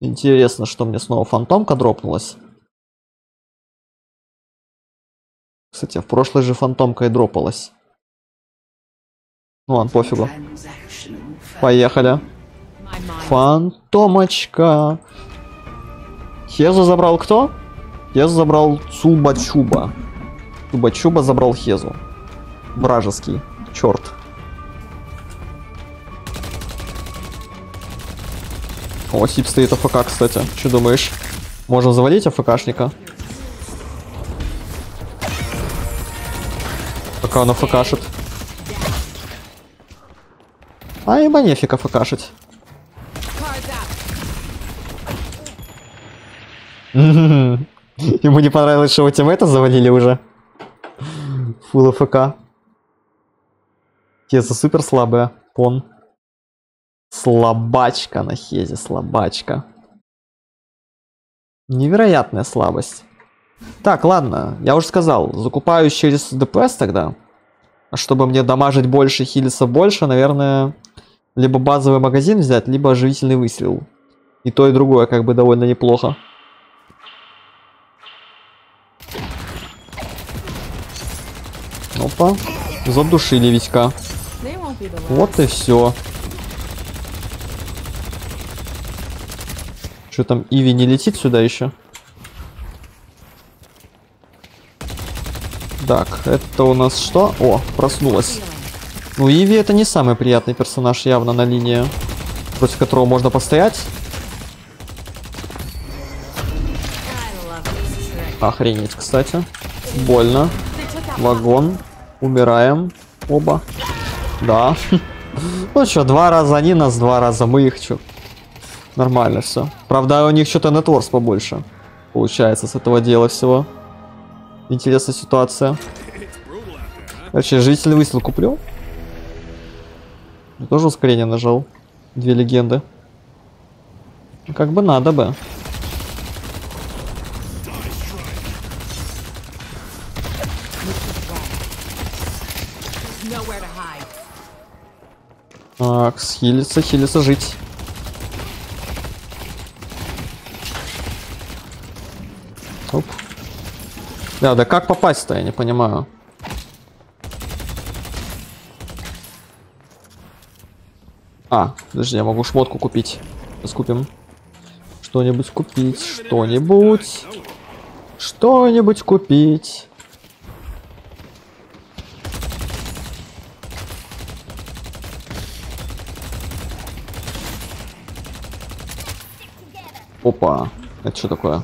Интересно, что мне снова фантомка дропнулась. Кстати, в прошлой же фантомка и дропалась. Ну ладно, пофигу. Поехали. Фантомочка. Хезу забрал кто? Хезу забрал Цуба-Чуба. Цуба-Чуба забрал Хезу. Вражеский. Черт. О, Сип стоит АФК, кстати. Что думаешь? Можно завалить АФКшника? Пока он АФКшит. А ибо нефиг АФКшить. Ему не понравилось, что у это завалили уже. Фул АФК. Хеза супер слабая. Пон. Слабачка на Хезе, слабачка. Невероятная слабость. Так, ладно, я уже сказал, закупаюсь через ДПС тогда. Чтобы мне дамажить больше, хилиться больше, наверное, либо базовый магазин взять, либо оживительный выстрел. И то, и другое как бы довольно неплохо. Опа, задушили Витька. Вот и все. Что там, Иви не летит сюда еще? Так, это у нас что? О, проснулась. Ну, Иви это не самый приятный персонаж явно на линии, против которого можно постоять. Охренеть, кстати. Больно. Вагон. Умираем. Оба. Да. Ну что, два раза они нас, два раза мы их, что. Нормально все. Правда, у них что-то нетворс побольше. Получается, с этого дела всего. Интересная ситуация. Вообще, житель выстрел куплю. Я тоже ускорение нажал. Две легенды. Как бы надо бы. Так, схилиться, хилиться, жить. Да, да как попасть-то, я не понимаю. А, подожди, я могу шмотку купить. Сейчас купим. Что-нибудь купить, что-нибудь. Что-нибудь купить. Опа, это что такое?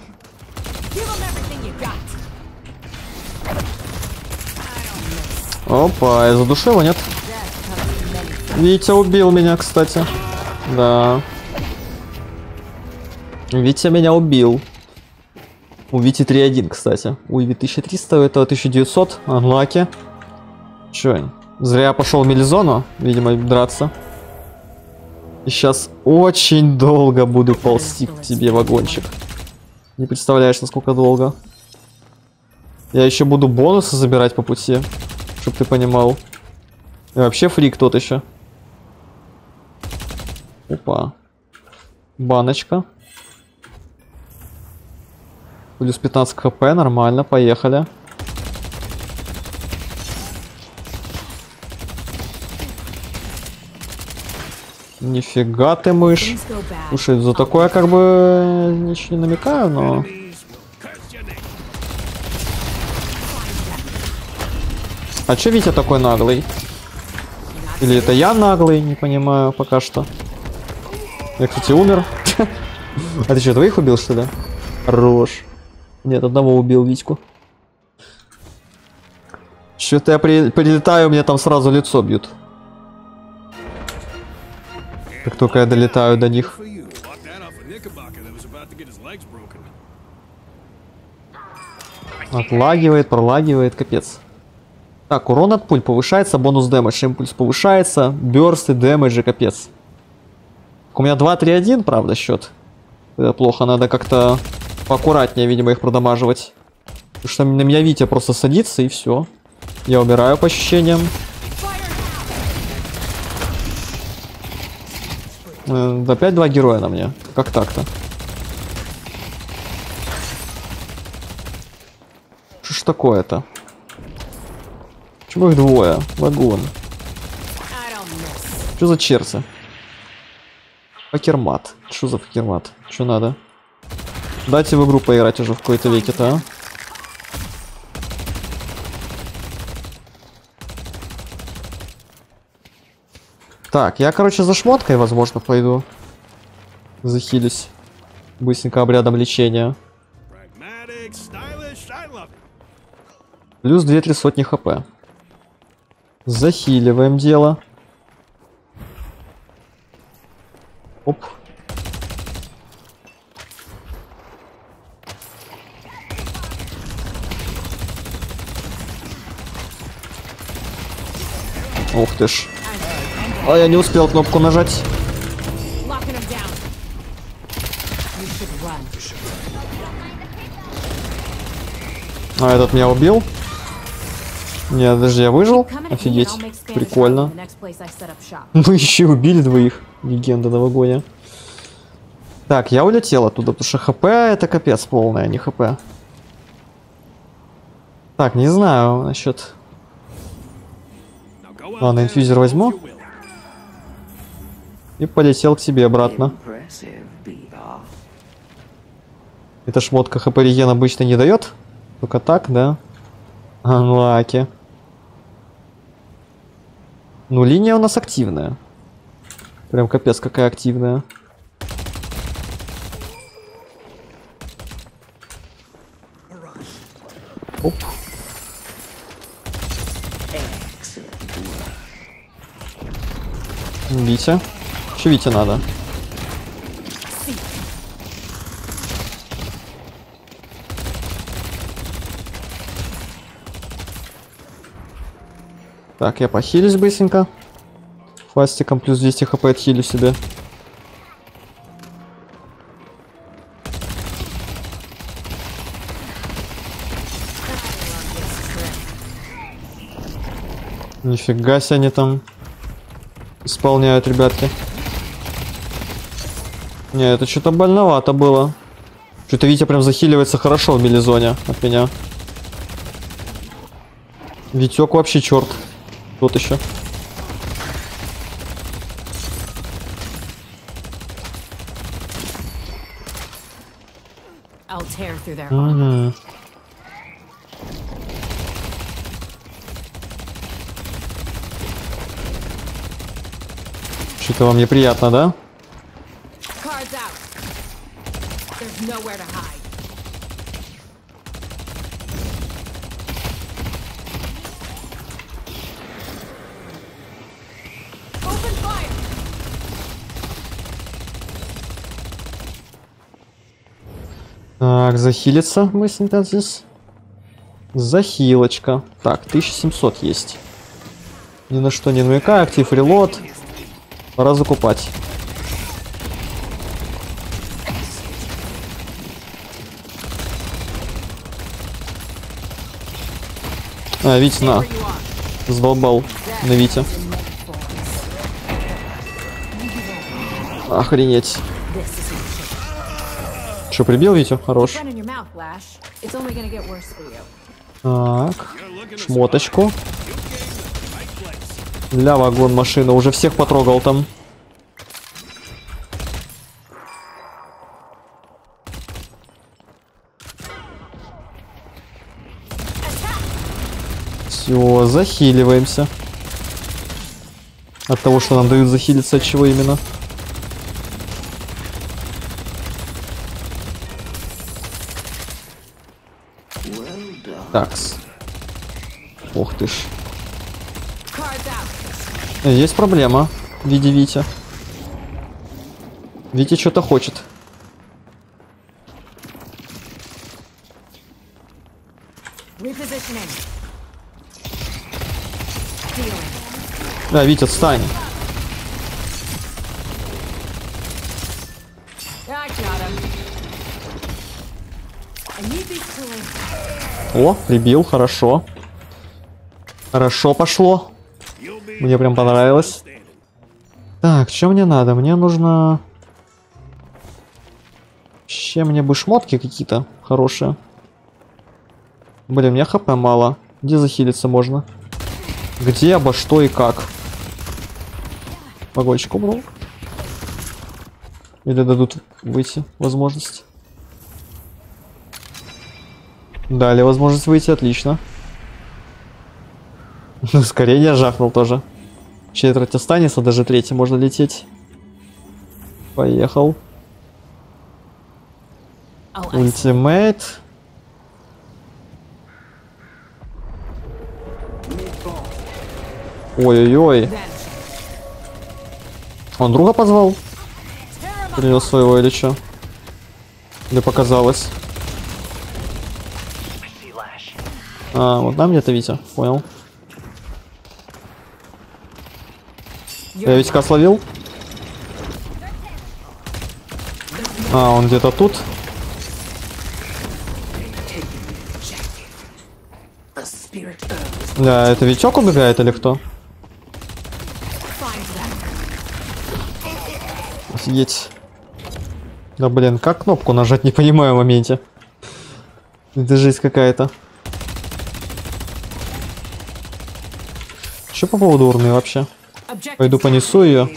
Опа, я задушил его, нет? Витя убил меня, кстати. Да. Витя меня убил. У Вити 3.1, кстати. У Иви 1300, у этого 1900. Анлаки. Чё? Зря пошел в мелизону, видимо, драться. И сейчас очень долго буду ползти к тебе, вагончик. Не представляешь, насколько долго. Я еще буду бонусы забирать по пути, чтобы ты понимал. И вообще фрик тот еще. Опа. Баночка. Плюс 15 хп, нормально, поехали. Нифига ты мышь. Слушай, за такое как бы ничего не намекаю, но... А чё Витя такой наглый? Или это я наглый, не понимаю пока что. Я, кстати, умер. А ты что, двоих убил, что ли? Хорош. Нет, одного убил Витьку. Что-то я при... прилетаю, мне там сразу лицо бьют. Как только я долетаю до них. Отлагивает, пролагивает, капец. Так, урон от пуль повышается, бонус дэмэдж, импульс повышается, бёрсты, дэмэджи, капец. У меня 2-3-1, правда, счет. Это плохо, надо как-то поаккуратнее, видимо, их продамаживать. Потому что на меня Витя просто садится и все. Я умираю по ощущениям. Э, опять два героя на мне. Как так-то? Что ж такое-то? Почему их двое? Вагон. Что за черцы? Факермат. Что за факермат? Что надо? Дайте в игру поиграть уже в какой-то веке-то, а? Так, я, короче, за шмоткой, возможно, пойду. Захилюсь. Быстренько обрядом лечения. Плюс 2-3 сотни хп. Захиливаем дело. Оп. Ух ты ж. А я не успел кнопку нажать. А этот меня убил. Не, подожди, я выжил? Офигеть. Прикольно. Мы еще убили двоих. Легенда на вагоне. Так, я улетел оттуда, потому что хп это капец полное, а не хп. Так, не знаю насчет... Ладно, инфьюзер возьму. И полетел к себе обратно. Это шмотка хп реген обычно не дает. Только так, да? Анлаки. Ну, линия у нас активная. Прям капец какая активная. Оп. Витя. Че Вите надо? Так, я похилюсь быстренько. Фастиком плюс 200 хп отхилю себе. Нифига себе они там исполняют, ребятки. Не, это что-то больновато было. Что-то Витя прям захиливается хорошо в мелизоне от меня. Витек вообще черт. Вот еще. Мгм. Что-то вам неприятно, да? Так, захилиться быстренько здесь. Захилочка. Так, 1700 есть. Ни на что не намекаю. Актив релот. Пора закупать. А, Вить, на. Сдолбал на Вите. Охренеть. Что, прибил Витю? Хорош. Так. Шмоточку. Для вагон машина. Уже всех потрогал там. Все, захиливаемся. От того, что нам дают захилиться, от чего именно. Такс. Ох ты ж. Э, Есть проблема в виде Витя. Витя что-то хочет. Да, Витя, отстань. О, прибил, хорошо. Хорошо пошло. Мне прям понравилось. Так, что мне надо? Мне нужно... Ще мне бы шмотки какие-то хорошие. Блин, мне хп мало. Где захилиться можно? Где, обо что и как? Вагончик убрал. Или дадут выйти возможность? Дали возможность выйти, отлично. Ускорение жахнул тоже. Четверть останется, даже третий можно лететь. Поехал. Ice Ультимейт. Ой-ой-ой. Он друга позвал? Принес своего или что? Или показалось? А, вот там где-то Витя, понял. Я Витька словил? А, он где-то тут. Да, это Витек убегает или кто? Офигеть. Да блин, как кнопку нажать, не понимаю в моменте. Это жизнь какая-то. Что по поводу урны вообще? Пойду понесу ее.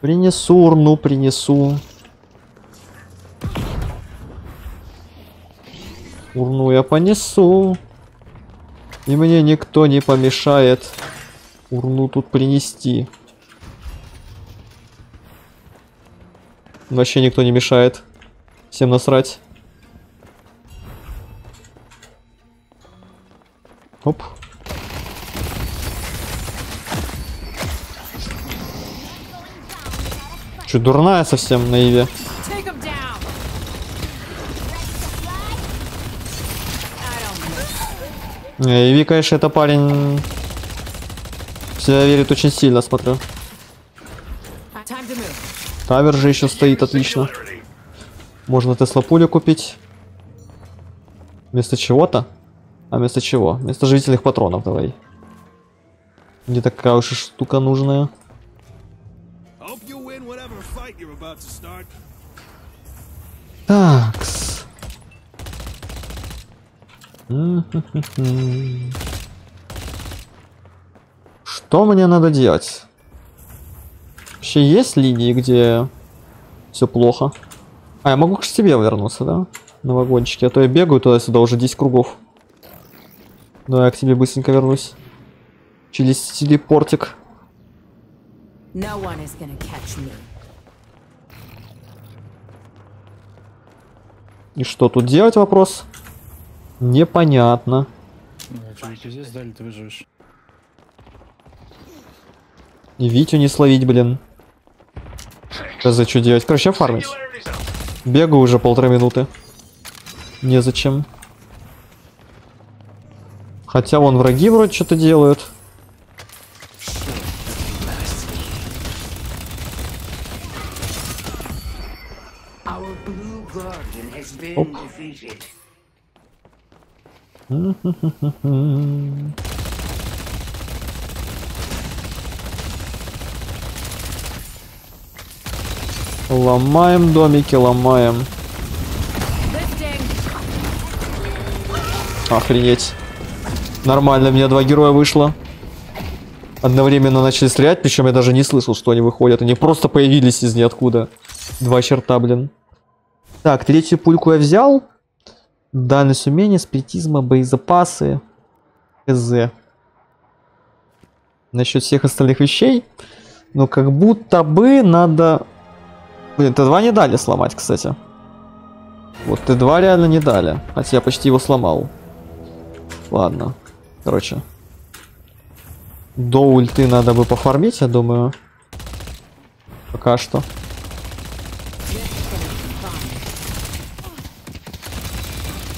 Принесу урну, принесу. Урну я понесу. И мне никто не помешает урну тут принести. Вообще никто не мешает. Всем насрать. Оп. Че, дурная совсем на Иве? Иви, конечно, это парень... себя верит очень сильно, смотрю. Тавер же еще стоит, отлично. Можно Тесла пулю купить. Вместо чего-то? А вместо чего? Вместо живительных патронов давай. Не такая уж и штука нужная. Такс. Что мне надо делать? Вообще есть линии, где все плохо? А, я могу к себе вернуться, да? На вагончике. А то я бегаю туда-сюда уже 10 кругов. Давай я к тебе быстренько вернусь. Через телепортик. No one is gonna catch me. И что тут делать вопрос? Непонятно. Ну, чуваки, здесь дали, ты выживешь. И Витю не словить, блин. Сейчас за что делать? Короче, фармить. Бегаю уже полторы минуты. Незачем. Хотя вон враги вроде что-то делают. Defeated. Ломаем домики, ломаем. Охренеть. Нормально, у меня два героя вышло. Одновременно начали стрелять, причем я даже не слышал, что они выходят. Они просто появились из ниоткуда. Два черта, блин. Так, третью пульку я взял. Дальность умения, спиритизма, боезапасы. КЗ. Насчет всех остальных вещей. Ну, как будто бы надо... Блин, Т2 не дали сломать, кстати. Вот Т2 реально не дали. Хотя я почти его сломал. Ладно. Короче. До ульты надо бы пофармить, я думаю. Пока что.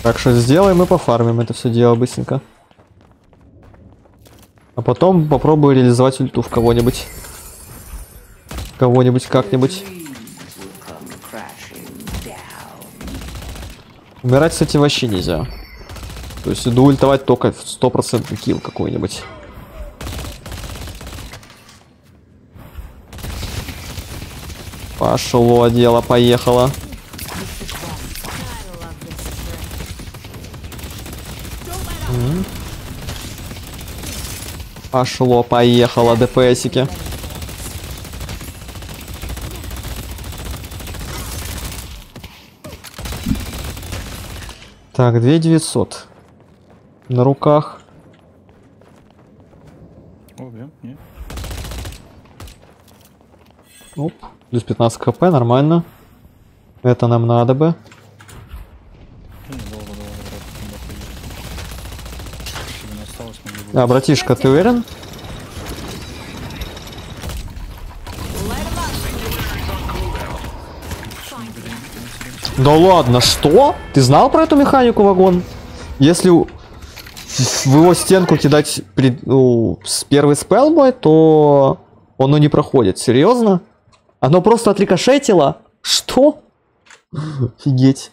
Так что сделаем и пофармим это все дело быстренько. А потом попробую реализовать ульту в кого-нибудь. Кого-нибудь как-нибудь. Умирать, кстати, вообще нельзя. То есть иду ультовать только в стопроцентный килл какой-нибудь. Пошло дело, поехало. Пошло, поехало, ДПСики. Так, 2900. На руках. О, бьем, не? Оп. Плюс 15 хп, нормально. Это нам надо бы. А, братишка, ты уверен? Да ладно, что? Ты знал про эту механику вагон? Если у- в его стенку кидать при- ну, с первый спелбой, то оно не проходит. Серьезно? Оно просто отрикошетило? Что? Офигеть.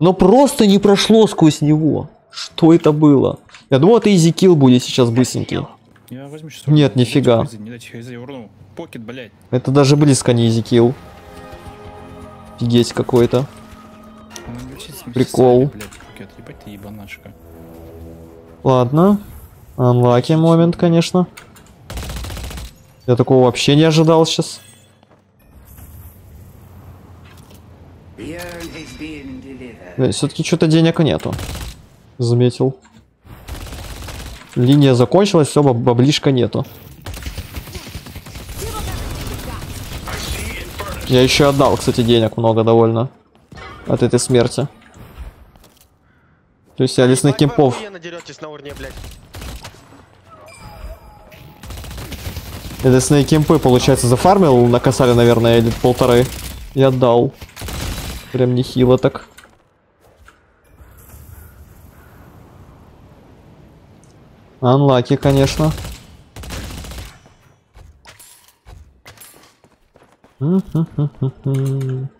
Но просто не прошло сквозь него. Что это было? Я думал, это easy kill будет сейчас быстренький. Я возьму сейчас. Нет, нифига. Не. Pocket, блядь. Это даже близко не easy kill. Офигеть какой-то. Прикол. Блядь, ебанашка. Ладно. Unlucky момент, конечно. Я такого вообще не ожидал сейчас. Все-таки что-то денег нету. Заметил. Линия закончилась, все, баблишка нету. Я еще отдал, кстати, денег много довольно. От этой смерти. То есть я лесных кемпов на блядь. Лесные кемпы, получается, зафармил, накосали, наверное, или полторы. И отдал. Прям нехило так. Анлаки, конечно. М-м-м-м-м.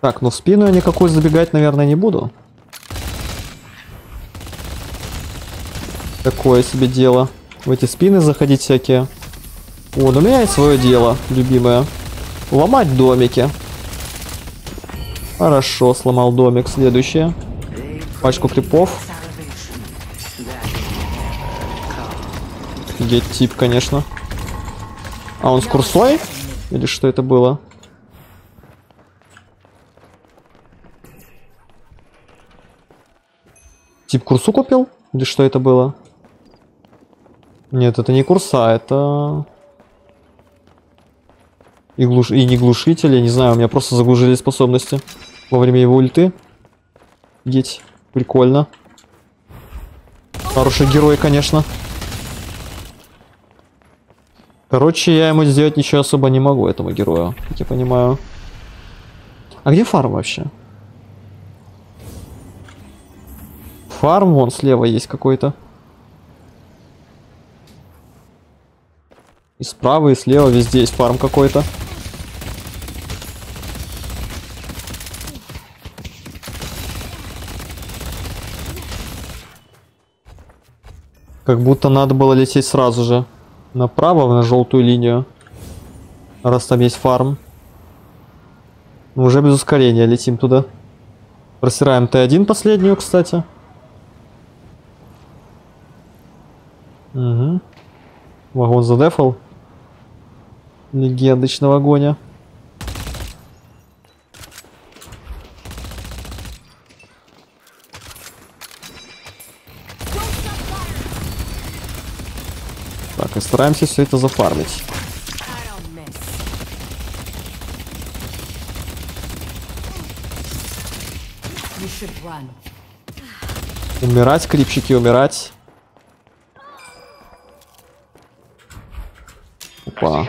Так, ну в спину я никакой забегать, наверное, не буду. Такое себе дело. В эти спины заходить всякие. О, ну у меня есть свое дело, любимое. Ломать домики. Хорошо, сломал домик. Следующее. Пачку крипов. Офигеть, тип, конечно. А он с курсой? Или что это было? Тип курсу купил? Или что это было? Нет, это не курса, это... И, глуш... и не глушитель, я не знаю, у меня просто заглушили способности во время его ульты. Офигеть, прикольно. Хороший герой, конечно. Короче, я ему сделать ничего особо не могу, этому герою, как я понимаю. А где фарм вообще? Фарм вон слева есть какой-то. И справа, и слева, везде есть фарм какой-то. Как будто надо было лететь сразу же направо, на желтую линию. Раз там есть фарм. Ну, уже без ускорения летим туда. Просираем Т1 последнюю, кстати. Угу. Вагон задефал. Легендочного гоня. Так, и стараемся все это зафармить. Умирать, крипчики, умирать. Опа.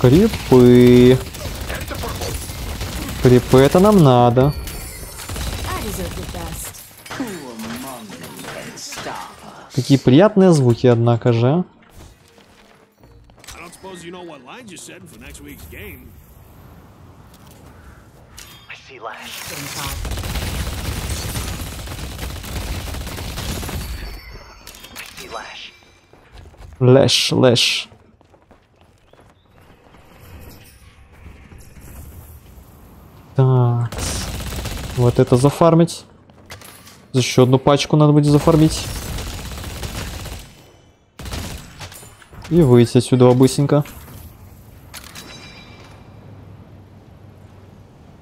Крипы. Крипы это нам надо. Какие приятные звуки, однако же. I Лэш, лэш. Так. Вот это зафармить. Еще одну пачку надо будет зафармить. И выйти отсюда быстренько.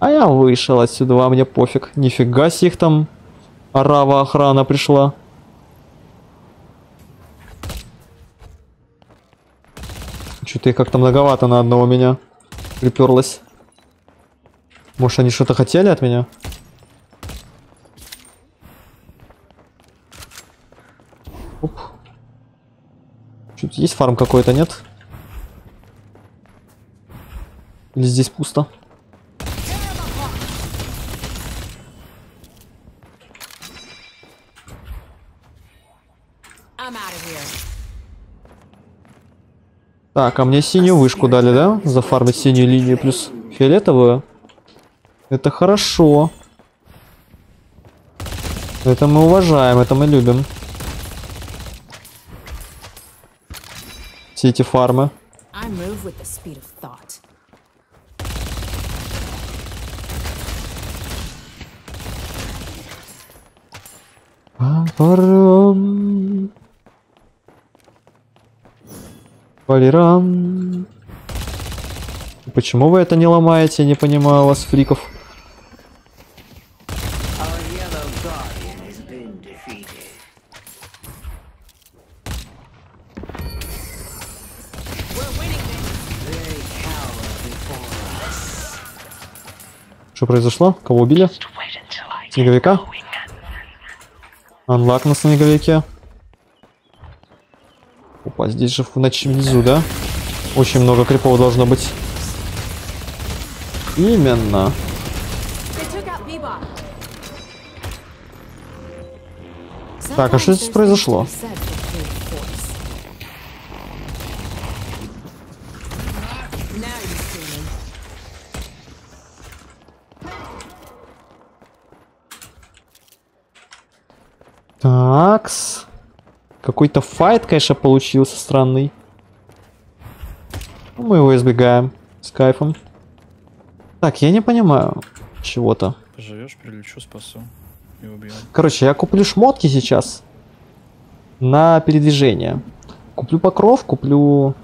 А я вышел отсюда, а мне пофиг. Нифига себе их там арава охрана пришла. Что-то их как-то многовато на одного меня приперлось. Может они что-то хотели от меня? Оп. Тут есть фарм какой-то, нет? Или здесь пусто? Так, а мне синюю вышку дали, да? Зафармить синюю линию плюс фиолетовую. Это хорошо. Это мы уважаем, это мы любим. Все эти фармы. Парам. Валерам. Почему вы это не ломаете? Не понимаю вас, фриков. Что произошло? Кого убили? Снеговика? Анлак на снеговике. Опа, здесь же в ночи внизу, да? Очень много крипов должно быть. Именно. Так, а что здесь произошло? Такс. Какой-то файт, конечно, получился странный. Ну, Мы его избегаем с кайфом. Так, я не понимаю чего-то. Поживешь, прилечу, спасу и убью. Короче, я куплю шмотки сейчас на передвижение. Куплю покров, куплю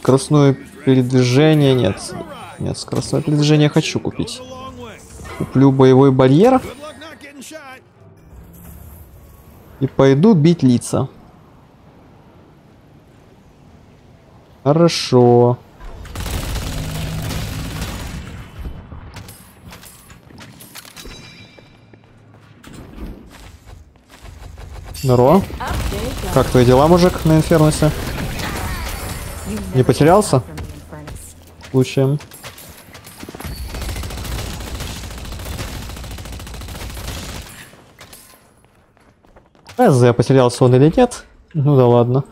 скоростное передвижение. Нет, нет, скоростное передвижение хочу купить. Куплю боевой барьер и пойду бить лица. Хорошо. Здорово. Как твои дела, мужик, на Инферносе? Не потерялся? Случаем. Я потерялся он или нет? Ну да ладно.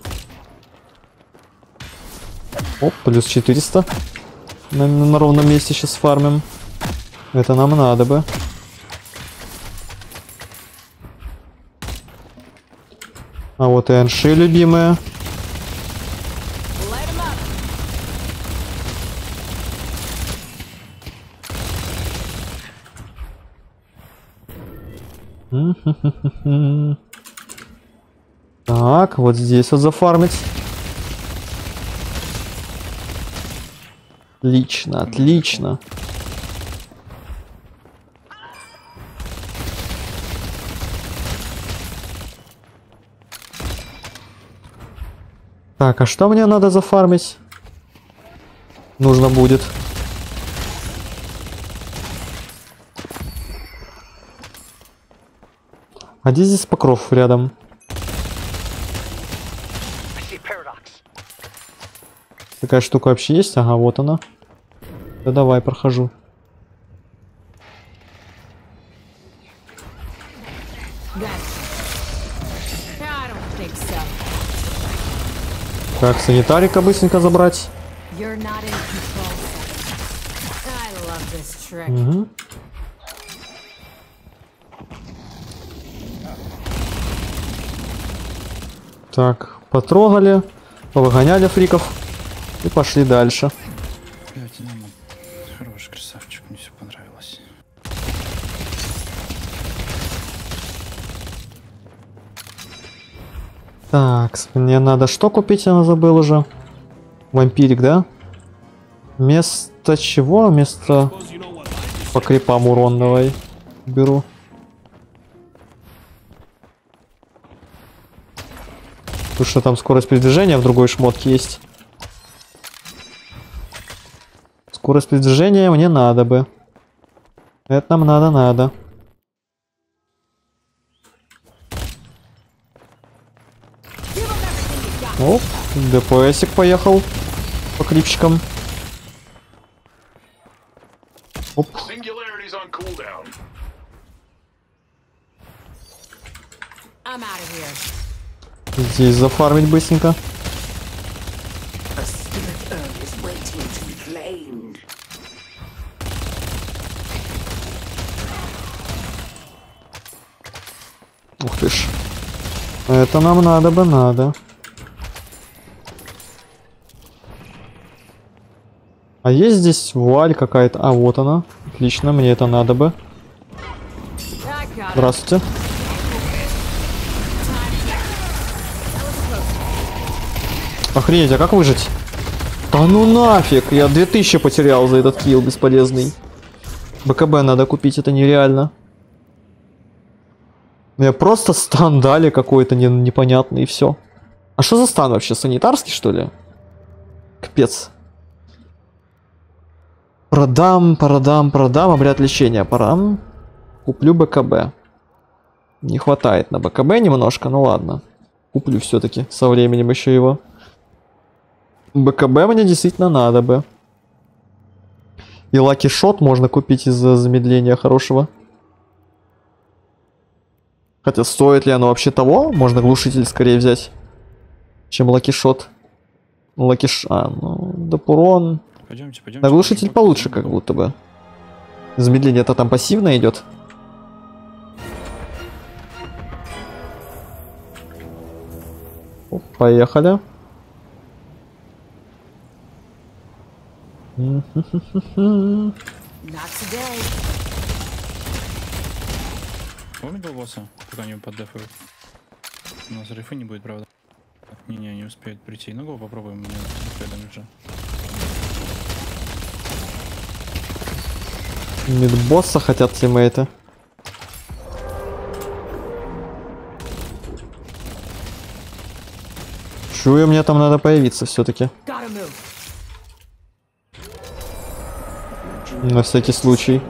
Оп, плюс 400. На, на ровном месте сейчас фармим. Это нам надо бы. А вот и. Light 'em up. Так, вот здесь вот зафармить. Отлично, отлично. Так, а что мне надо зафармить? Нужно будет. А где здесь покров рядом? I see paradox. Такая штука вообще есть? Ага, вот она. Да давай, прохожу. Так, санитарика быстренько забрать. Мгм. Так, потрогали, повыгоняли фриков и пошли дальше. Хороший красавчик, мне все понравилось. Так, мне надо что купить, я забыл уже. Вампирик, да? Место чего? Место по крипам урон беру. Потому что там скорость передвижения в другой шмотке есть. Скорость передвижения мне надо бы. Это нам надо, надо. Оп, ДПСик поехал по крипчикам. Оп, здесь зафармить быстренько. Ух ты ж. Это нам надо бы, надо. А есть здесь вуаль какая-то? А, вот она. Отлично, мне это надо бы. Здравствуйте. Охренеть, а как выжить? Да ну нафиг, я 2000 потерял за этот килл бесполезный. БКБ надо купить, это нереально. Мне просто стан дали какой-то не- непонятный и все. А что за стан вообще? Санитарский что ли? Капец. Продам, продам, продам, обряд лечения. Продам. Куплю БКБ. Не хватает на БКБ немножко, ну ладно. Куплю все-таки со временем еще его. БКБ мне действительно надо бы. И Lucky Shot можно купить из-за замедления хорошего. Хотя стоит ли оно вообще того? Можно глушитель скорее взять, чем Lucky Shot. Lucky Sh... А, ну, доп урон. Пойдемте, пойдемте. Да глушитель получше как будто бы. Замедление-то там пассивно идет. Поехали. Not today. Помню босса, пока не поддефают. У нас рифы не будет, правда? Не-не, не успеет прийти. Ну го попробуем, мне успеет уже. Мидбосса хотят тиммейты. Чую, мне там надо появиться все-таки. На всякий случай.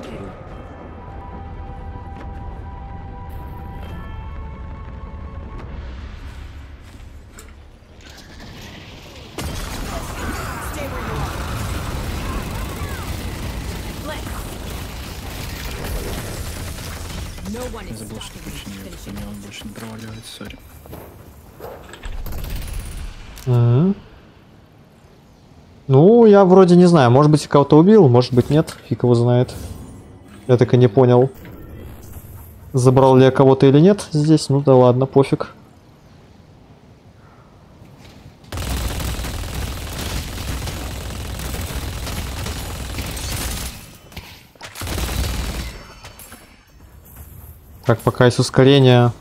Вроде не знаю, может быть кого-то убил, может быть нет, фиг его знает. Я так и не понял. Забрал ли я кого-то или нет здесь, ну да ладно, пофиг. Так, пока есть ускорение.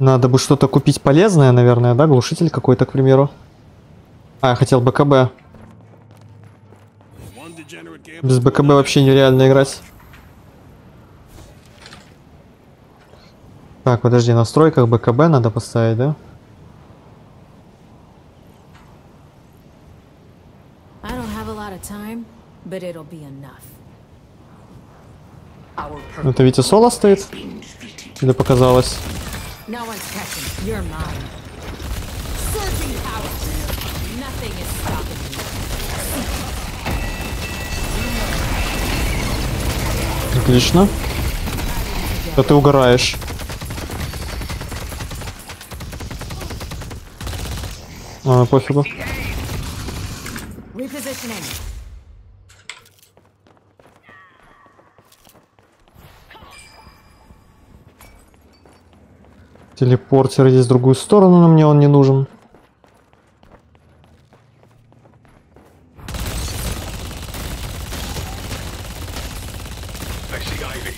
Надо бы что-то купить полезное, наверное, да? Глушитель какой-то, к примеру. А, я хотел БКБ. Без БКБ вообще нереально играть. Так, подожди, в настройках БКБ надо поставить, да? Это Витя Соло стоит? Или показалось? Отлично. Да ты угораешь. А, пофигу. Телепортер есть в другую сторону, но мне он не нужен. I see Ivy.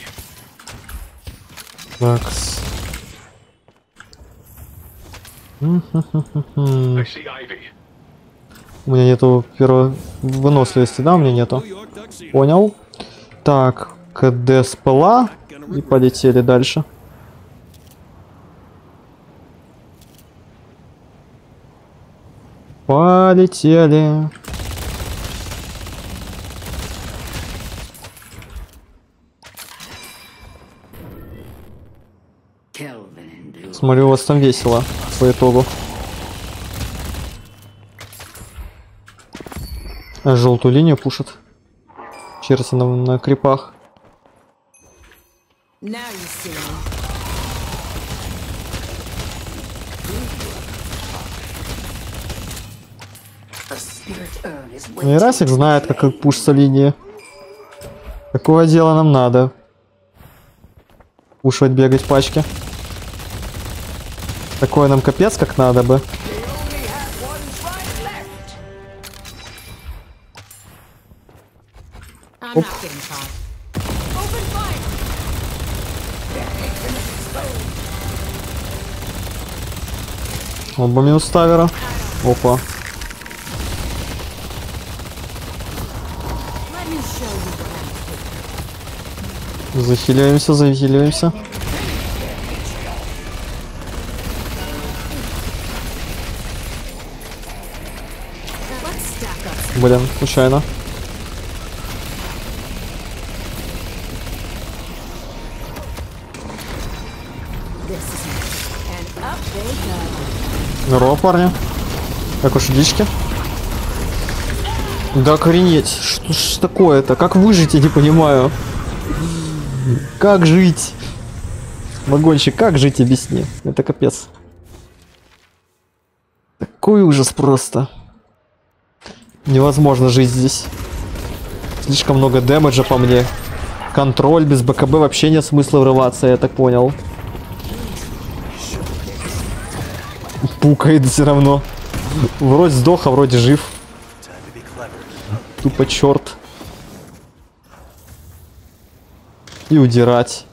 Так. I see Ivy. У меня нету первой выносливости, да, у меня нету. Понял. Так, КД спала. И полетели дальше. Полетели. Смотрю, у вас там весело по итогу. Желтую линию пушат. Черти на, на крипах. Ну и Расик знает, как их пушится линии. Такое дело нам надо. Пушивать, бегать в пачке. Такое нам капец как надо бы. Fire! Оба минус тавера. Опа. Let me Блин, случайно. Здорово, парни. Как уж дички. Да охренеть. Что ж такое-то? Как выжить, я не понимаю. Как жить? Вагончик, как жить, объясни. Это капец. Такой ужас просто. Невозможно жить здесь. Слишком много дэмэджа по мне. Контроль без БКБ вообще нет смысла врываться, я так понял. Пукает все равно. Вроде сдох, а вроде жив. Тупо черт. И удирать.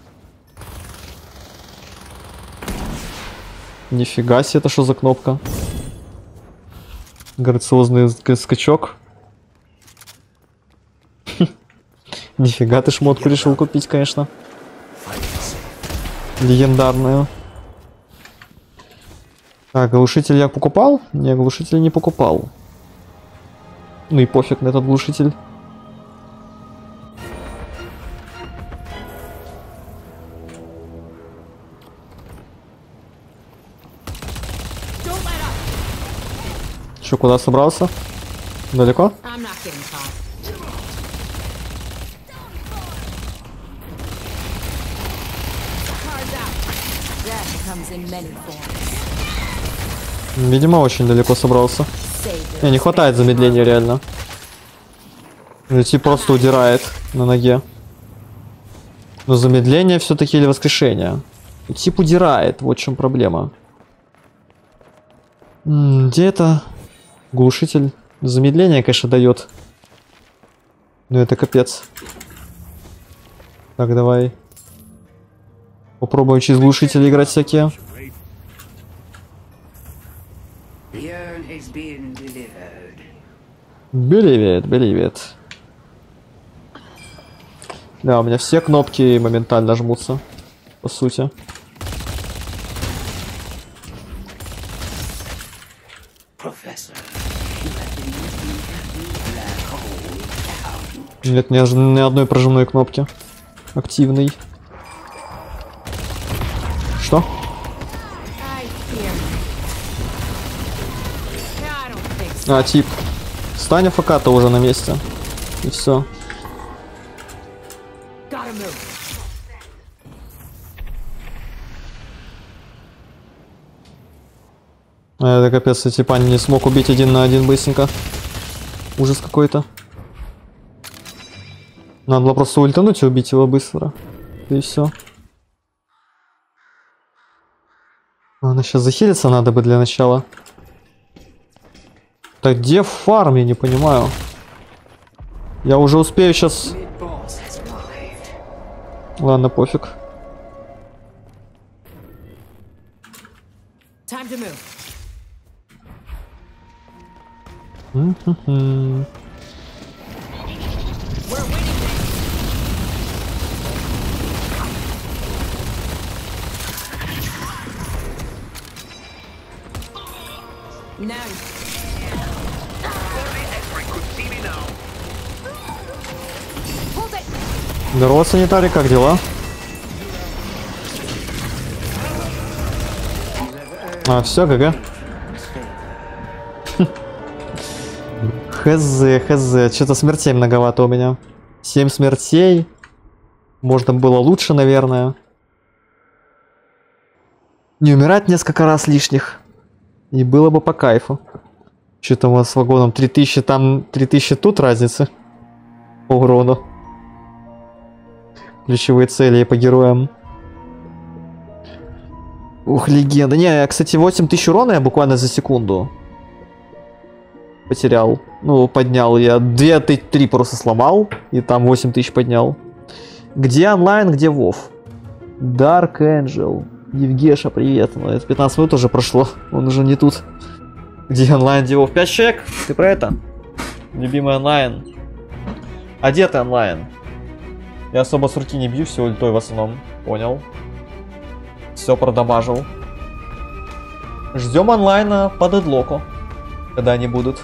Нифига себе, это что за кнопка? Грациозный ск- скачок. Нифига ты шмотку решил купить, конечно. Легендарную. Так, глушитель я покупал? Не, глушитель не покупал. Ну и пофиг на этот глушитель. Че, куда собрался? Далеко? Видимо, очень далеко собрался. Не, не хватает замедления реально. Тип просто удирает на ноге. Но замедление все-таки или воскрешение? Тип удирает, вот в чем проблема. Где это? Глушитель. Замедление, конечно, дает. Но это капец. Так, давай. Попробуем через глушитель играть всякие. Believe it. Да, у меня все кнопки моментально жмутся. По сути. Нет ни, ни одной прожимной кнопки. Активной. Что? А, тип. Стань АФК-то уже на месте. И все. Move. А, это капец, я типа не смог убить один на один быстренько. Ужас какой-то. Надо было просто ультануть и убить его быстро. И все. Она сейчас захилиться надо бы для начала. Так где фарм, я не понимаю. Я уже успею сейчас... Ладно, пофиг. Time to it. Здорово, санитарий, как дела? А, все, ГГ. Хз, хз. Что-то смертей многовато у меня. 7 смертей. Можно было лучше, наверное. Не умирать несколько раз лишних. И было бы по кайфу. Что-то у вас с вагоном 3000 там, 3000 тут разница. По урону. Ключевые цели по героям. Ух, легенда. Не, кстати, 8000 урона я буквально за секунду потерял. Ну, поднял. Я 2-3 просто сломал, и там 8000 поднял. Где онлайн, где Вов? Dark Angel. Евгеша, привет. Ну, это 15 минут уже прошло. Он уже не тут. Где онлайн, где Вов? 5 человек? Ты про это? Любимый онлайн. Где ты онлайн? Я особо с руки не бью, все ультой в основном. Понял. Все продамажил. Ждем онлайна по дедлоку. Когда они будут.